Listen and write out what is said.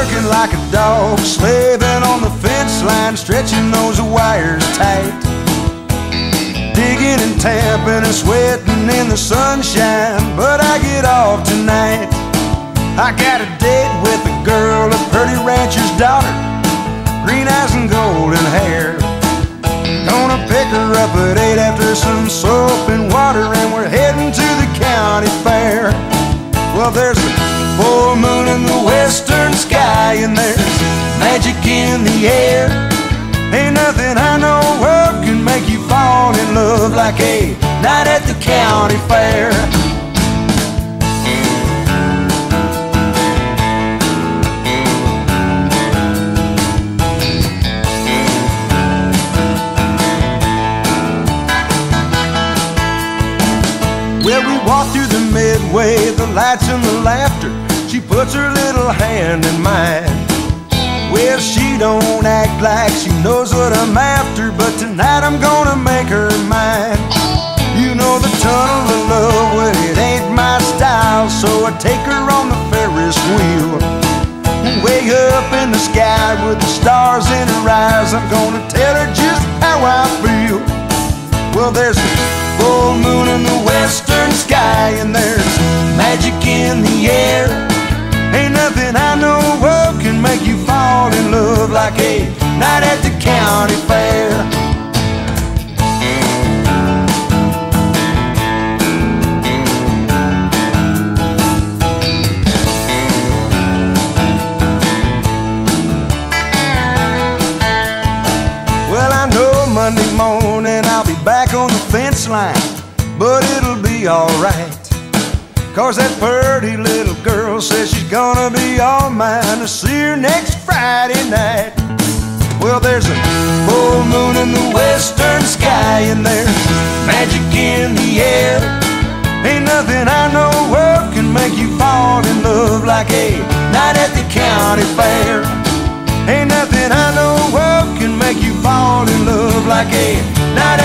working like a dog, slaving on the fence line, stretching those wires tight. Digging and tamping and sweating in the sunshine, but I get off tonight. I got a date with a girl, a pretty rancher's daughter, green eyes and golden hair. Gonna pick her up at eight after some soap and water, and we're heading to the county fair. Well, there's and there's magic in the air. Ain't nothing I know of can make you fall in love like a night at the county fair. Well, we walk through the midway, the lights and the laughter. She puts her little hand in mine. Well, she don't act like she knows what I'm after, but tonight I'm gonna make her mine. You know the tunnel of love, well, it ain't my style, so I take her on the Ferris wheel. Way up in the sky with the stars in her eyes, I'm gonna tell her just how I feel. Well, there's a full moon in the western sky, and there's in love like a night at the county fair. Well, I know Monday morning I'll be back on the fence line, but it'll be alright. Cause that pretty little girl says she's gonna be all mine to see her next Friday night. Well, there's a full moon in the western sky, and there's magic in the air. Ain't nothing I know of can make you fall in love like a night at the county fair. Ain't nothing I know of can make you fall in love like a night